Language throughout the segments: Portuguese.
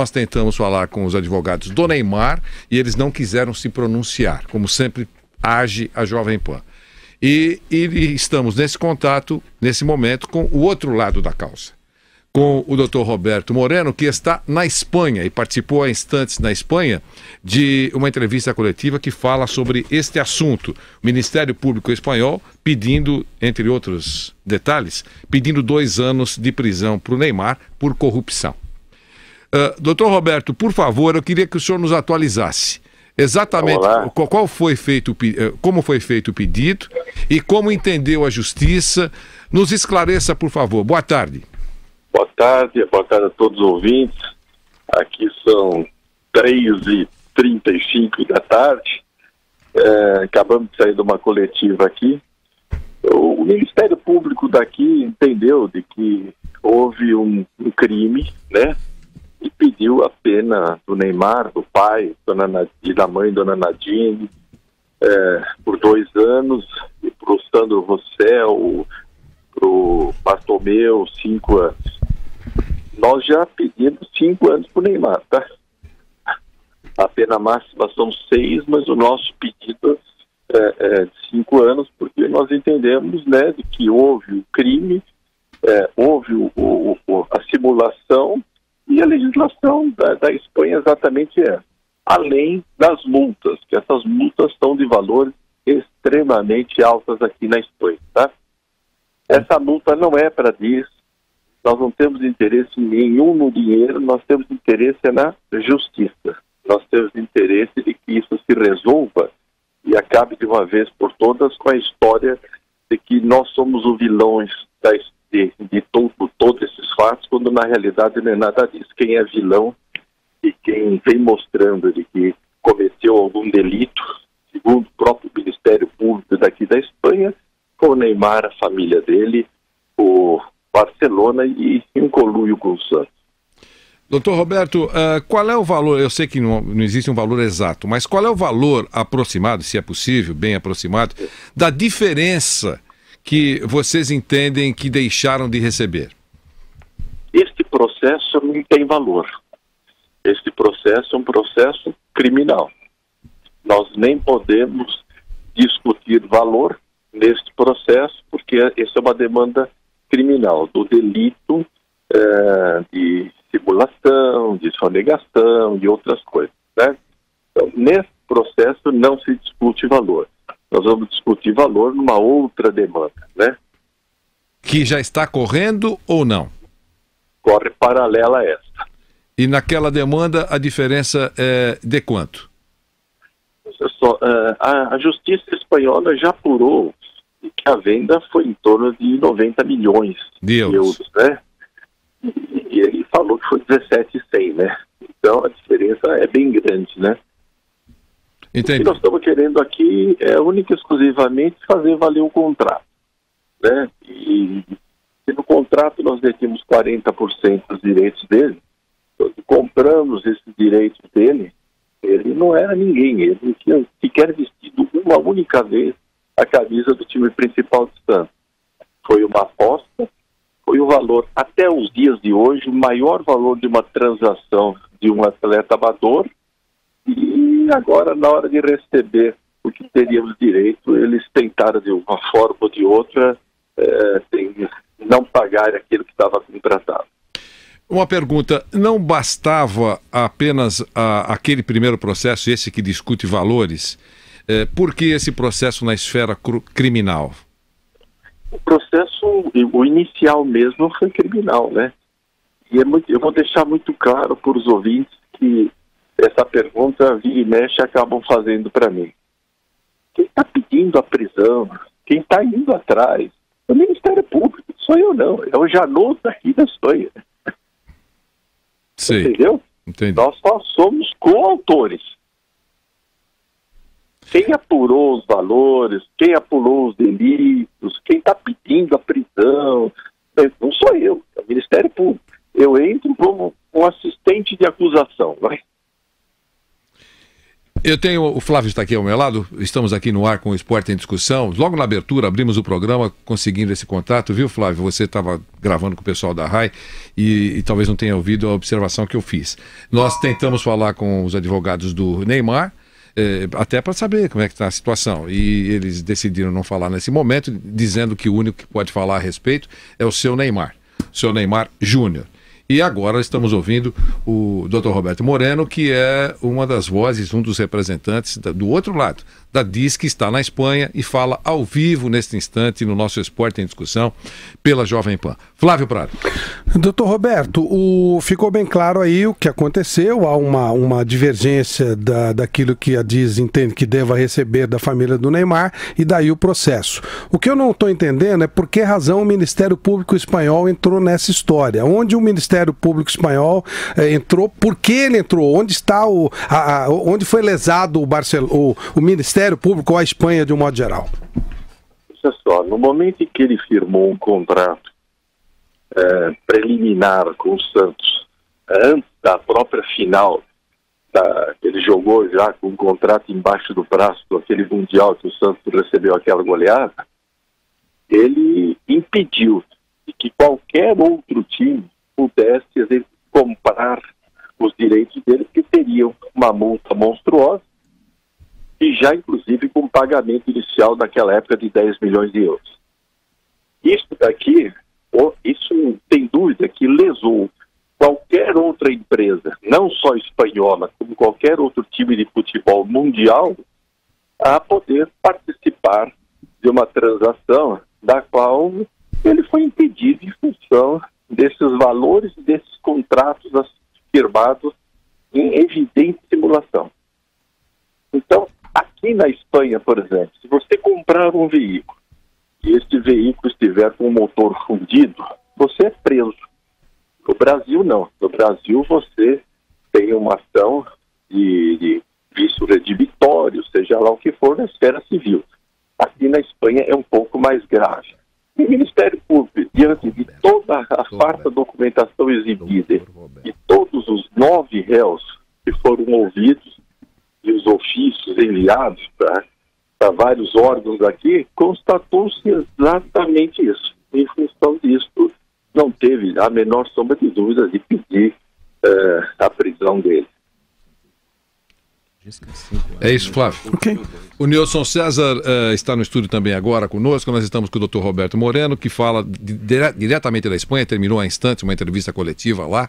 Nós tentamos falar com os advogados do Neymar e eles não quiseram se pronunciar, como sempre age a Jovem Pan. E, e estamos nesse contato, nesse momento, com o outro lado da causa. Com o doutor Roberto Moreno, que está na Espanha e participou há instantes na Espanha de uma entrevista coletiva que fala sobre este assunto. O Ministério Público Espanhol pedindo, entre outros detalhes, pedindo dois anos de prisão para o Neymar por corrupção. Uh, doutor Roberto, por favor, eu queria que o senhor nos atualizasse exatamente qual, qual foi feito, eh, como foi feito o pedido e como entendeu a justiça. Nos esclareça, por favor. Boa tarde. Boa tarde, boa tarde a todos os ouvintes. Aqui são 3h35 da tarde. É, acabamos de sair de uma coletiva aqui. O Ministério Público daqui entendeu de que houve um, um crime, né? A pena do Neymar, do pai dona e da mãe, Dona Nadine, é, por dois anos, e para o Sandro Rossel, para o Bartomeu, cinco anos. Nós já pedimos cinco anos para o Neymar, tá? A pena máxima são seis, mas o nosso pedido é, é cinco anos, porque nós entendemos né, de que houve o crime, é, houve o, o, a simulação e a legislação da, da Espanha exatamente é, além das multas, que essas multas são de valores extremamente altas aqui na Espanha, tá? Essa multa não é para disso, nós não temos interesse nenhum no dinheiro, nós temos interesse na justiça. Nós temos interesse de que isso se resolva e acabe de uma vez por todas com a história de que nós somos os vilões da, de, de todo, todos esses fatos, quando na realidade não é nada disso. Quem é vilão e quem vem mostrando de que cometeu algum delito, segundo o próprio Ministério Público daqui da Espanha, foi o Neymar, a família dele, o Barcelona e um colúio com o Santos. Doutor Roberto, uh, qual é o valor? Eu sei que não, não, existe um valor exato, mas qual é o valor aproximado, se é possível, bem aproximado, da diferença que vocês entendem que deixaram de receber? Este processo não tem valor. Este processo é um processo criminal. Nós nem podemos discutir valor neste processo, porque essa é uma demanda criminal, do delito é, de simulação, de sonegação e outras coisas. Né? Então, nesse processo não se discute valor nós vamos discutir valor numa outra demanda, né? Que já está correndo ou não? Corre paralela a essa. E naquela demanda a diferença é de quanto? Só, uh, a, a, Justiça Espanhola já apurou que a venda foi em torno de 90 milhões de euros, de euros né? E, e ele falou que foi 17,100, né? Então a diferença é bem grande, né? Entendi. O que nós estamos querendo aqui é única e exclusivamente fazer valer o contrato. Né? E, no contrato nós detemos 40% dos direitos dele, compramos esses direitos dele, ele não era ninguém, ele não tinha sequer vestido uma única vez a camisa do time principal de Santos. Foi uma aposta, foi o valor, até os dias de hoje, o maior valor de uma transação de um atleta amador e agora, na hora de receber o que teríamos direito, eles tentaram de uma forma ou de outra é, não pagar aquilo que estava contratado. Uma pergunta: não bastava apenas a, aquele primeiro processo, esse que discute valores? É, por que esse processo na esfera criminal? O processo, o inicial mesmo, foi criminal, né? E é muito, eu vou deixar muito claro para os ouvintes que essa pergunta vira e mexe acabam fazendo para mim. Quem está pedindo a prisão, quem está indo atrás, é o Ministério Público, sou eu não, é o Janot aqui da Espanha. Sim. Entendeu? Entendi. Nós só somos coautores. Quem apurou os valores, quem apurou os delitos, quem está pedindo a prisão, não sou eu, é o Ministério Público. Eu entro como um assistente de acusação, vai. Eu tenho, o Flávio está aqui ao meu lado, estamos aqui no ar com o Esporte em Discussão. Logo na abertura, abrimos o programa conseguindo esse contato, viu, Flávio? Você estava gravando com o pessoal da RAI e, e, talvez não tenha ouvido a observação que eu fiz. Nós tentamos falar com os advogados do Neymar, eh, até para saber como é que está a situação. E eles decidiram não falar nesse momento, dizendo que o único que pode falar a respeito é o seu Neymar, o seu Neymar Júnior. E agora estamos ouvindo o Dr. Roberto Moreno, que é uma das vozes, um dos representantes do outro lado, da DIS, que está na Espanha e fala ao vivo neste instante no nosso Esporte em Discussão pela Jovem Pan. Flávio Prado. Doutor Roberto, o, ficou bem claro aí o que aconteceu, há uma, uma divergência da, daquilo que a DIS entende que deva receber da família do Neymar e daí o processo. O que eu não estou entendendo é por que razão o Ministério Público Espanhol entrou nessa história. Onde o Ministério Público Espanhol eh, entrou, por que ele entrou, onde está o. A, a, onde foi lesado o, Barcel o, o Ministério Ministério Público ou a Espanha de um modo geral? Olha só, no momento em que ele firmou um contrato é, preliminar com o Santos, antes da própria final, da, ele jogou já com um contrato embaixo do braço aquele Mundial que o Santos recebeu aquela goleada, ele impediu que qualquer outro time pudesse comprar os direitos dele, que teriam uma multa monstruosa e já inclusive com pagamento inicial naquela época de 10 milhões de euros. Isso daqui, isso tem dúvida que lesou qualquer outra empresa, não só espanhola, como qualquer outro time de futebol mundial, a poder participar de uma transação da qual ele foi impedido em função desses valores, desses contratos firmados em evidente simulação. Então, Aqui na Espanha, por exemplo, se você comprar um veículo e este veículo estiver com o motor fundido, você é preso. No Brasil, não. No Brasil, você tem uma ação de, de vício redivitório, seja lá o que for, na esfera civil. Aqui na Espanha é um pouco mais grave. o Ministério Público, diante de toda a farta documentação exibida e todos os nove réus que foram ouvidos, e os ofícios enviados para vários órgãos aqui, constatou-se exatamente isso. Em função disso, não teve a menor sombra de dúvida de pedir uh, a prisão dele. É isso, Flávio. Okay. O Nilson César uh, está no estúdio também agora conosco. Nós estamos com o Dr. Roberto Moreno, que fala dire diretamente da Espanha, terminou há instantes uma entrevista coletiva lá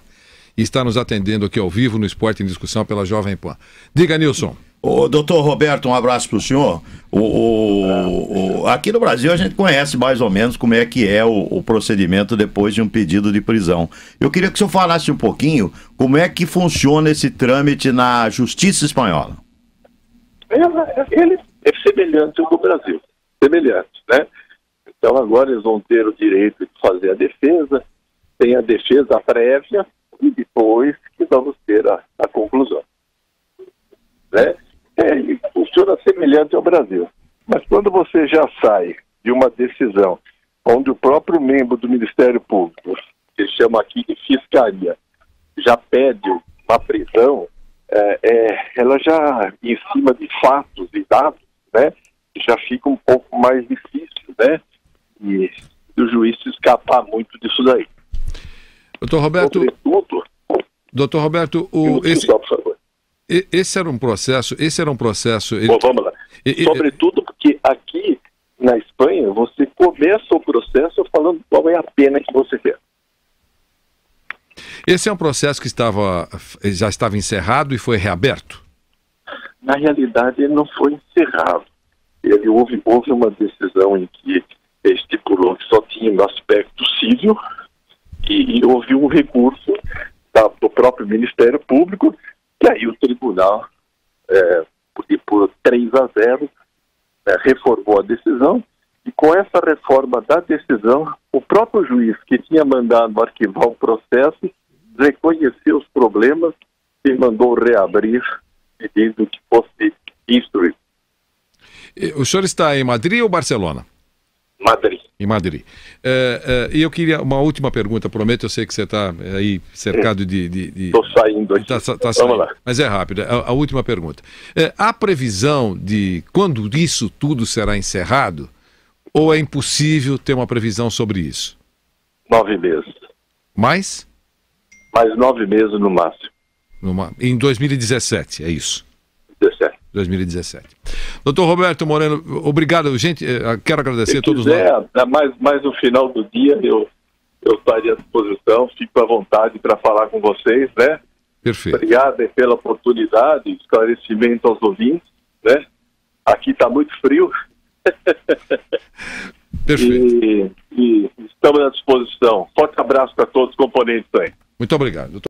e está nos atendendo aqui ao vivo no Esporte em Discussão pela Jovem Pan. Diga, Nilson. O doutor Roberto, um abraço para o senhor. O, o, aqui no Brasil a gente conhece mais ou menos como é que é o, o, procedimento depois de um pedido de prisão. Eu queria que o senhor falasse um pouquinho como é que funciona esse trâmite na Justiça Espanhola. Ele é semelhante ao do Brasil, semelhante, né? Então agora eles vão ter o direito de fazer a defesa, tem a defesa prévia, e depois que vamos ter a, a conclusão. Né? É, funciona semelhante ao Brasil. Mas quando você já sai de uma decisão onde o próprio membro do Ministério Público, que chama aqui de fiscalia, já pede uma prisão, é, é, ela já, em cima de fatos e dados, né, já fica um pouco mais difícil, né, e o juiz escapar muito disso daí. Doutor Roberto. Doutor Roberto, o, esse, esse era um processo. Esse era um processo. Ele... Bom, vamos lá. E, Sobretudo porque aqui na Espanha você começa o processo falando qual é a pena que você quer. Esse é um processo que estava, já estava encerrado e foi reaberto? Na realidade, ele não foi encerrado. Ele houve, houve uma decisão em que estipulou que só tinha o aspecto civil e, e houve um recurso da, do próprio Ministério Público, e aí o tribunal, é, por, por 3 a 0, é, reformou a decisão, e com essa reforma da decisão, o próprio juiz que tinha mandado arquivar o processo reconheceu os problemas e mandou reabrir, pedindo que fosse instruído. O senhor está em Madrid ou Barcelona? Madrid. Em Madrid. É, e eu queria uma última pergunta, prometo, eu sei que você está aí cercado de. Estou de, saindo aqui. Tá, tá Vamos lá. Mas é rápido. A, a última pergunta. É, há previsão de quando isso tudo será encerrado? Ou é impossível ter uma previsão sobre isso? Nove meses. Mais? Mais nove meses no máximo. Numa, em 2017, é isso? 17. 2017. Doutor Roberto Moreno, obrigado. Gente, eh, quero agradecer a todos quiser, nós. É, mais, mais no final do dia eu, eu estaria à disposição, fico à vontade para falar com vocês, né? Perfeito. Obrigado pela oportunidade, esclarecimento aos ouvintes, né? Aqui está muito frio. Perfeito. E, e, estamos à disposição. Forte abraço para todos os componentes aí. Muito obrigado. Doutor.